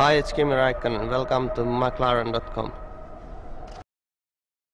Hi, it's Kimi Raikkonen. Welcome to McLaren.com.